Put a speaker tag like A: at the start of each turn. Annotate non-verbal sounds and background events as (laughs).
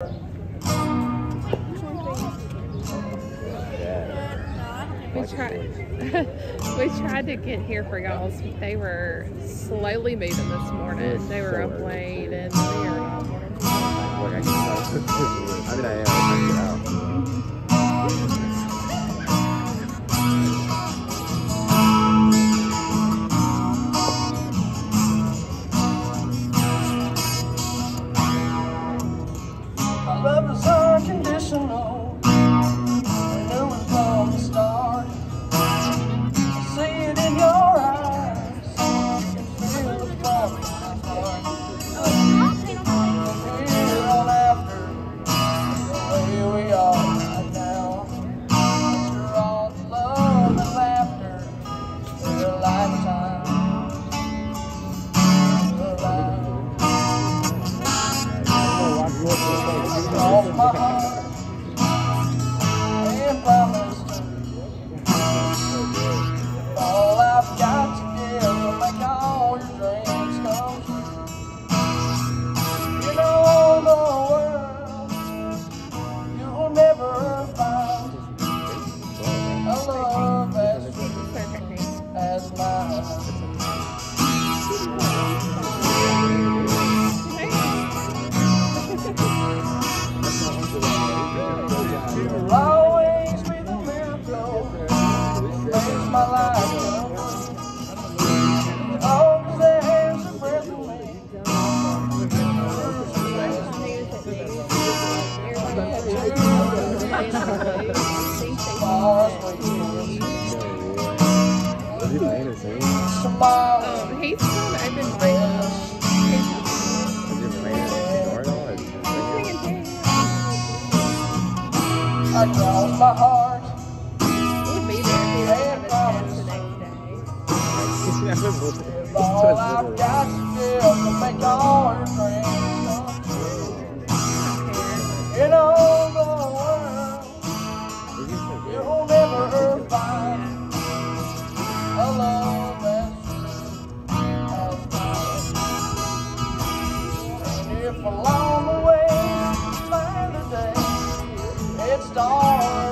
A: We tried, (laughs) we tried to get here for y'all. They were slowly moving this morning. They were up late.
B: Is
C: he playing
A: or
C: I've been playing.
B: I drown my heart.
A: The next day.
B: All I've got still to make all her come true. You know. if along the way find a day it's dark.